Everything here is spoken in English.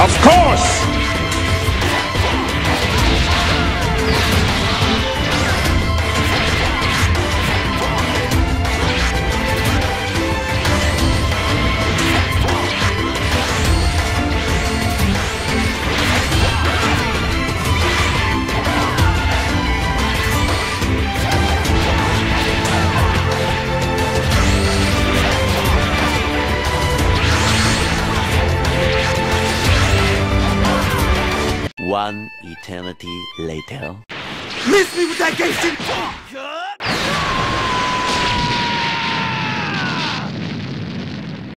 Of course! One eternity later. Miss me with that gangster!